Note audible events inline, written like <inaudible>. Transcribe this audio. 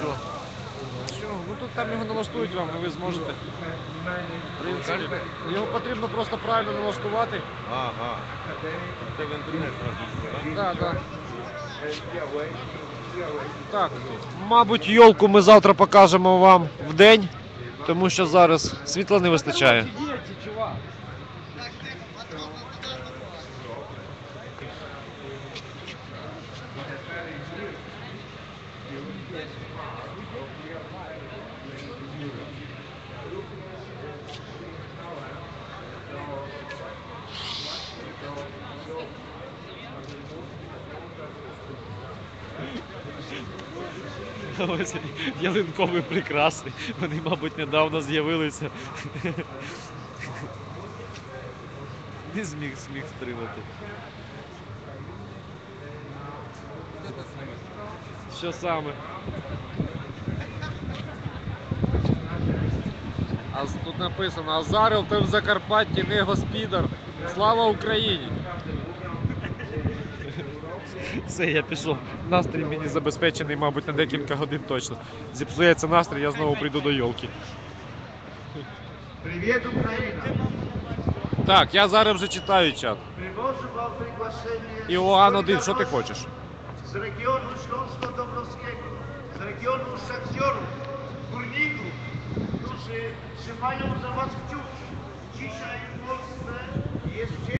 все. Що? Ну тут там його налаштують вам, і ви зможете. В принципі, його потрібно просто правильно налаштувати. Ага. Це в інтернет так? Так, так. Так, мабуть, йолку ми завтра покажемо вам в день, тому що зараз світла не вистачає. <laughs> Ось ялинкові прикраси. Вони, мабуть, недавно з'явилися. <laughs> Не зміг сміх стримати. Що саме? А тут написано Азарел ти в Закарпатті не господар. Слава Україні! Все, я пішов. Настрій мені забезпечений, мабуть, на декілька годин точно. Зіпсується настрій, я знову прийду до йолки. Привет, Украина! Так, я зараз вже читаю чат. Привожу вам приглашение Іоанн один, що ти хочеш? z regionu szachciorów, górników, którzy trzymają za was kciuki. Dzisiaj w Polsce jest